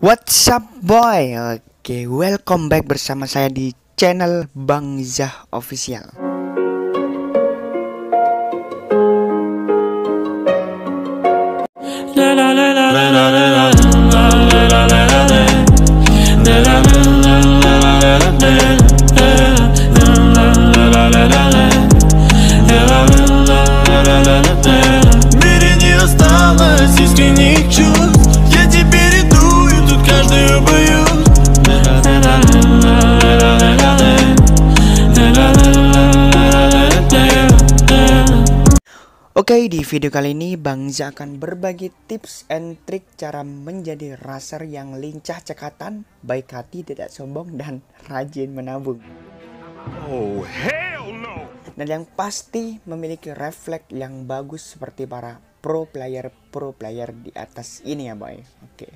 What's up boy? Oke, welcome back bersama saya di channel Bang Zah Official. мире не осталось искренних чувств Oke, di video kali ini Bang Zah akan berbagi tips and trik cara menjadi raser yang lincah cekatan, baik hati, tidak sombong, dan rajin menabung. Oh hell no Dan yang pasti memiliki refleks yang bagus seperti para pro player pro player di atas ini ya boy. Oke.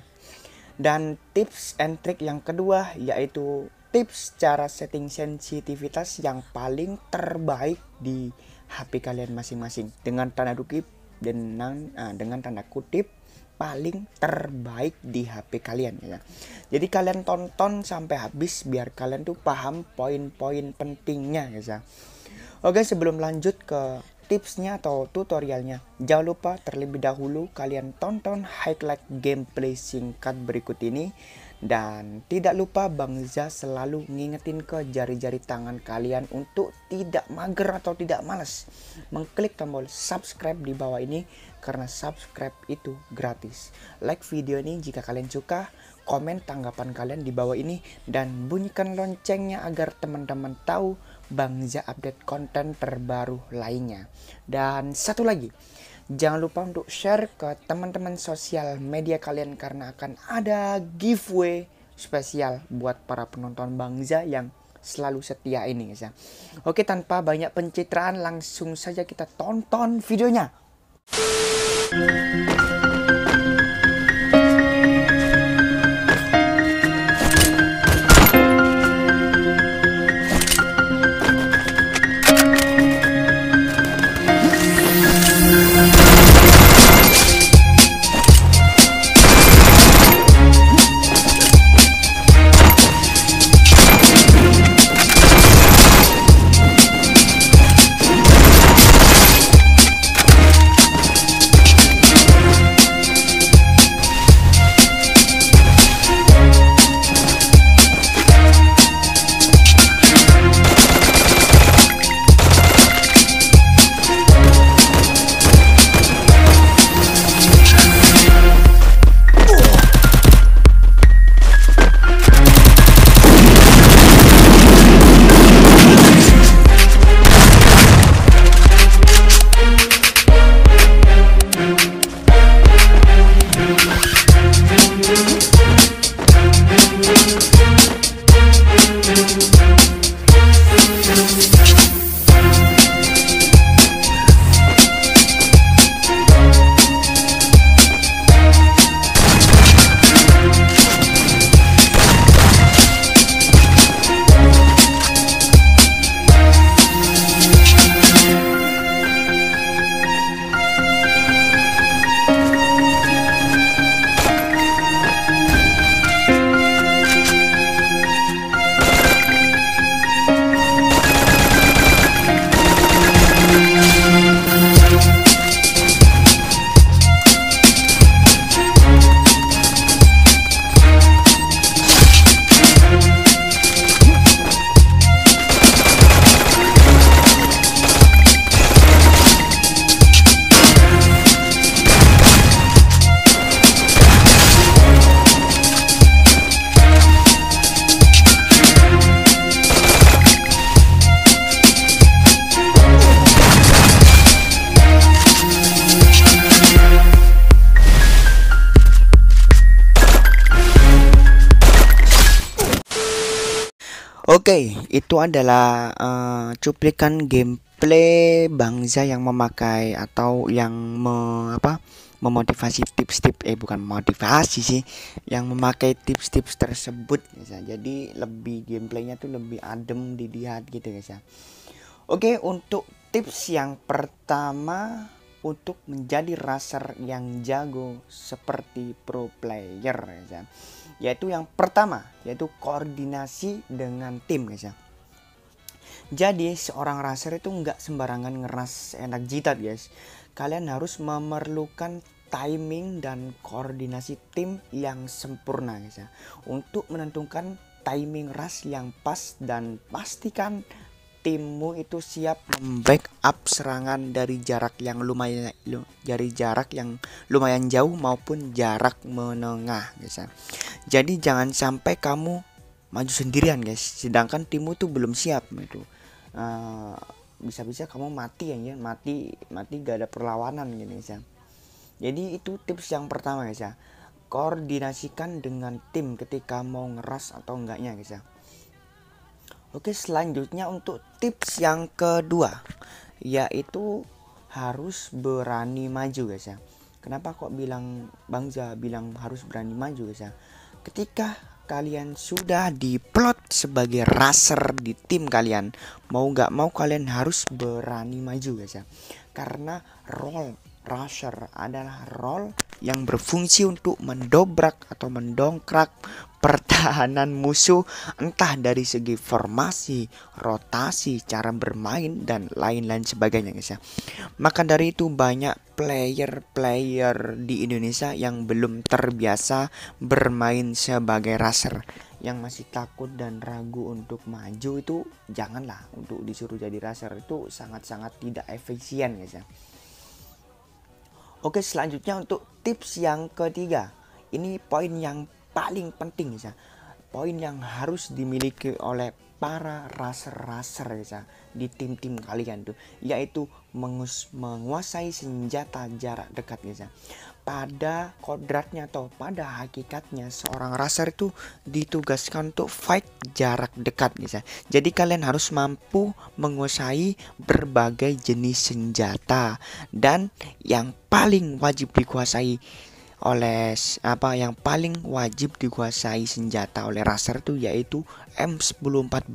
Dan tips and trik yang kedua yaitu tips cara setting sensitivitas yang paling terbaik di HP kalian masing-masing dengan tanda kutip dengan ah, dengan tanda kutip paling terbaik di HP kalian ya. Jadi kalian tonton sampai habis biar kalian tuh paham poin-poin pentingnya ya. Oke, sebelum lanjut ke tipsnya atau tutorialnya, jangan lupa terlebih dahulu kalian tonton highlight gameplay singkat berikut ini. Dan tidak lupa Bang Za selalu ngingetin ke jari-jari tangan kalian untuk tidak mager atau tidak malas mengklik tombol subscribe di bawah ini karena subscribe itu gratis. Like video ini jika kalian suka, komen tanggapan kalian di bawah ini dan bunyikan loncengnya agar teman-teman tahu Bang Za update konten terbaru lainnya. Dan satu lagi, jangan lupa untuk share ke teman-teman sosial media kalian karena akan ada giveaway spesial buat para penonton Bang Za yang selalu setia ini ya. Oke tanpa banyak pencitraan langsung saja kita tonton videonya. Oke, itu adalah eh, cuplikan gameplay Bangza yang memakai atau yang me, apa memotivasi tips-tips eh bukan motivasi sih, yang memakai tips-tips tersebut guys ya. Jadi lebih gameplaynya tuh lebih adem dilihat gitu guys ya. Oke, untuk tips yang pertama untuk menjadi raser yang jago seperti pro player guys ya. Yaitu yang pertama yaitu koordinasi dengan tim guys ya. Jadi seorang raser itu nggak sembarangan ngeras enak jitat guys. Kalian harus memerlukan timing dan koordinasi tim yang sempurna guys ya. Untuk menentukan timing ras yang pas dan pastikan timmu itu siap membackup serangan dari jarak yang lumayan dari jarak yang lumayan jauh maupun jarak menengah guys ya. Jadi jangan sampai kamu maju sendirian guys. Sedangkan timmu tuh belum siap itu uh, bisa-bisa kamu mati ya mati mati gak ada perlawanan gitu ya. Jadi itu tips yang pertama guys ya. Koordinasikan dengan tim ketika mau ngeras atau enggaknya guys ya Oke selanjutnya untuk tips yang kedua yaitu harus berani maju guys ya. Kenapa kok bilang Bangza bilang harus berani maju guys ya? Ketika kalian sudah diplot sebagai raser di tim kalian mau nggak mau kalian harus berani maju guys ya. Karena role rusher adalah role yang berfungsi untuk mendobrak atau mendongkrak pertahanan musuh entah dari segi formasi, rotasi, cara bermain dan lain-lain sebagainya guys ya. Maka dari itu banyak player-player di Indonesia yang belum terbiasa bermain sebagai raser yang masih takut dan ragu untuk maju itu janganlah untuk disuruh jadi raser itu sangat-sangat tidak efisien guys ya. Oke selanjutnya untuk tips yang ketiga. Ini poin yang paling penting ya poin yang harus dimiliki oleh para raser-raser ya di tim-tim kalian tuh yaitu mengus menguasai senjata jarak dekat ya. Pada kodratnya atau pada hakikatnya seorang raser itu ditugaskan untuk fight jarak dekat ya. Jadi kalian harus mampu menguasai berbagai jenis senjata. Dan yang paling wajib dikuasai oleh apa yang paling wajib dikuasai senjata oleh raser itu yaitu M1014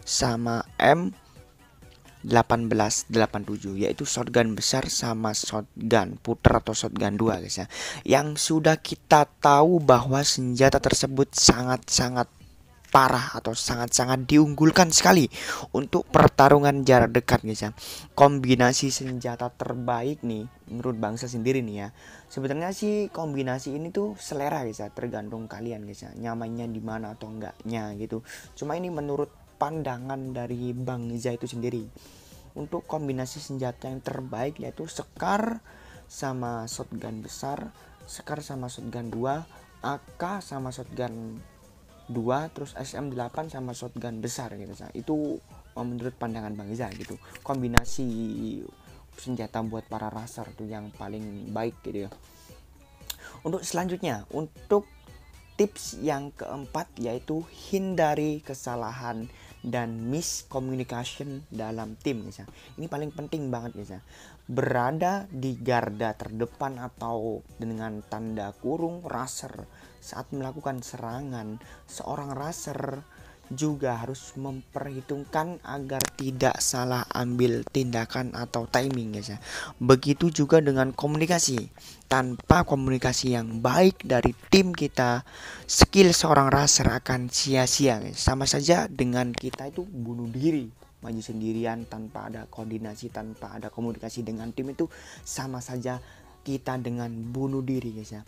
sama M1887 yaitu shotgun besar sama shotgun puter atau shotgun dua guys ya. Yang sudah kita tahu bahwa senjata tersebut sangat-sangat parah atau sangat-sangat diunggulkan sekali untuk pertarungan jarak dekat guys ya. Kombinasi senjata terbaik nih menurut bangsa sendiri nih ya. Sebenarnya sih kombinasi ini tuh selera guys ya, tergantung kalian guys ya. Nyamannya di mana atau enggaknya gitu. Cuma ini menurut pandangan dari Bang Niza itu sendiri. Untuk kombinasi senjata yang terbaik yaitu Sekar sama shotgun besar, Sekar sama shotgun 2, AK sama shotgun 2 terus SM8 sama shotgun besar gitu ya. itu oh, menurut pandangan Bang Iza gitu kombinasi senjata buat para raser tuh yang paling baik gitu ya untuk selanjutnya untuk tips yang keempat yaitu hindari kesalahan dan miscommunication dalam tim misalnya. Ini paling penting banget misalnya. Berada di garda terdepan atau dengan tanda kurung raser saat melakukan serangan, seorang raser juga harus memperhitungkan agar tidak salah ambil tindakan atau timing guys ya. Begitu juga dengan komunikasi. Tanpa komunikasi yang baik dari tim kita, skill seorang raser akan sia-sia. Sama saja dengan kita itu bunuh diri maju sendirian tanpa ada koordinasi tanpa ada komunikasi dengan tim itu sama saja kita dengan bunuh diri guys ya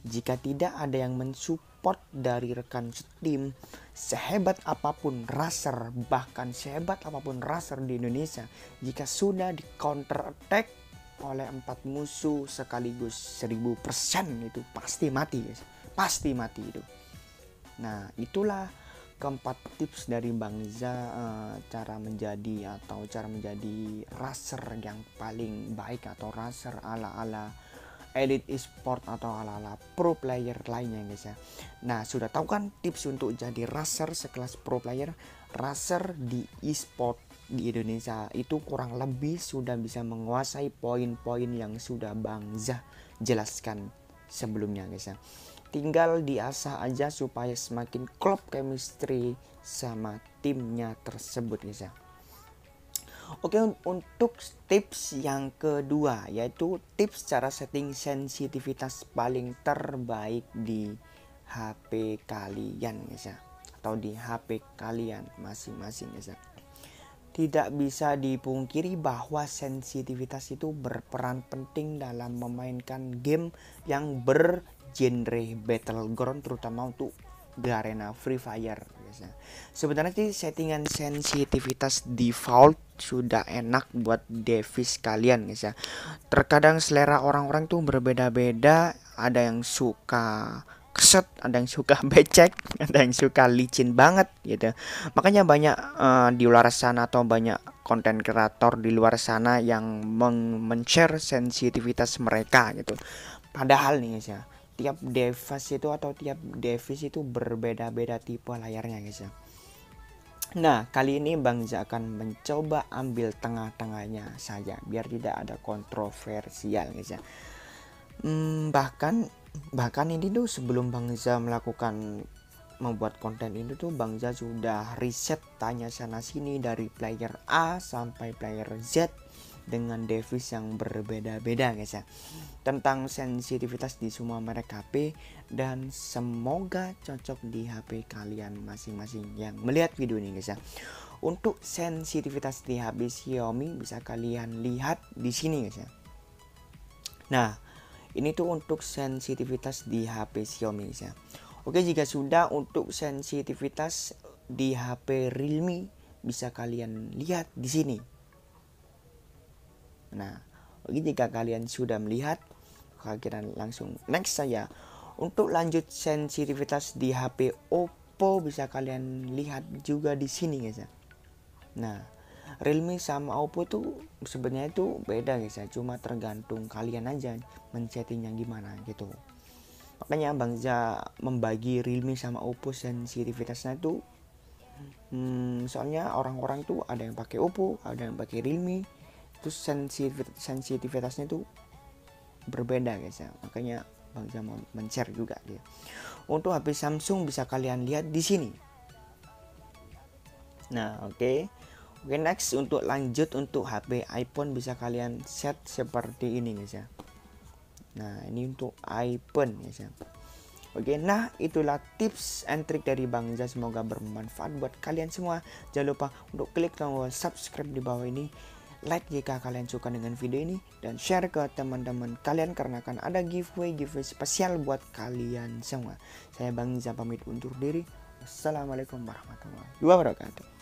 jika tidak ada yang mensupport dari rekan setim, sehebat apa pun raser, bahkan sehebat apa pun raser di Indonesia, jika sudah di counter attack oleh empat musuh sekaligus seribu persen itu pasti mati guys. Pasti mati itu. Nah itulah keempat tips dari Bang Za uh, cara menjadi atau cara menjadi raser yang paling baik atau raser ala-ala elite e-sport atau ala-ala pro player lainnya guys ya. Nah, sudah tahu kan tips untuk jadi racer sekelas pro player? Racer di e-sport di Indonesia itu kurang lebih sudah bisa menguasai poin-poin yang sudah Bang Zah jelaskan sebelumnya guys ya. Tinggal diasah aja supaya semakin klop chemistry sama timnya tersebut guys ya. Oke, un- untuk tips yang kedua yaitu tips cara setting sensitivitas paling terbaik di HP kalian guys ya atau di HP kalian masing-masing guys ya. Tidak bisa dipungkiri bahwa sensitivitas itu berperan penting dalam memainkan game yang bergenre battleground terutama untuk di arena Free Fire guys ya. Sebenarnya sih settingan sensitivitas default sudah enak buat device kalian guys ya. Terkadang selera orang-orang tuh berbeda-beda, ada yang suka keset, ada yang suka becek, ada yang suka licin banget gitu. Makanya banyak eh, di luar sana atau banyak konten kreator di luar sana yang men-share sensitivitas mereka gitu. Padahal nih guys ya, tiap device itu atau tiap device itu berbeda-beda tipe layarnya guys ya. Nah, kali ini Bang Ja akan mencoba ambil tengah-tengahnya saja biar tidak ada kontroversial guys ya. Hmm, bahkan bahkan ini tuh sebelum Bang Ja melakukan membuat konten ini tuh Bang Ja sudah riset tanya sana sini dari player A sampai player Z dengan device yang berbeda-beda guys ya. Tentang sensitivitas di semua merek HP dan semoga cocok di HP kalian masing-masing yang melihat video ini guys ya. Untuk sensitivitas di HP Xiaomi bisa kalian lihat di sini guys ya. Nah ini tuh untuk sensitivitas di HP Xiaomi ya Oke jika sudah untuk sensitivitas di HP Realme bisa kalian lihat di sini Nah, bagi jika kalian sudah melihat, kalian langsung next saja. Untuk lanjut sensitivitas di HP Oppo bisa kalian lihat juga di sini guys ya. Nah, Realme sama Oppo tuh sebenarnya itu beda guys ya, cuma tergantung kalian aja men-settingnya gimana gitu. Makanya Bang Ja membagi Realme sama Oppo sensitivitasnya tuh hmm, soalnya orang-orang tuh ada yang pakai Oppo, ada yang pakai Realme, terus sensitiv- sensitivitasnya tuh berbeda guys ya. Makanya Bang Jam mau men-share juga dia. Untuk HP Samsung bisa kalian lihat di sini. Nah oke. okay. Oke next untuk lanjut untuk HP iPhone bisa kalian set seperti ini guys ya nah ini untuk iPhone guys ya Oke, nah itulah tips and trik dari Bang Ja. Semoga bermanfaat buat kalian semua. Jangan lupa untuk klik tombol subscribe di bawah ini like jika kalian suka dengan video ini dan share ke teman-teman kalian karena akan ada giveaway giveaway spesial buat kalian semua. Saya Bang Iza pamit undur diri. Wassalamualaikum warahmatullahi wabarakatuh.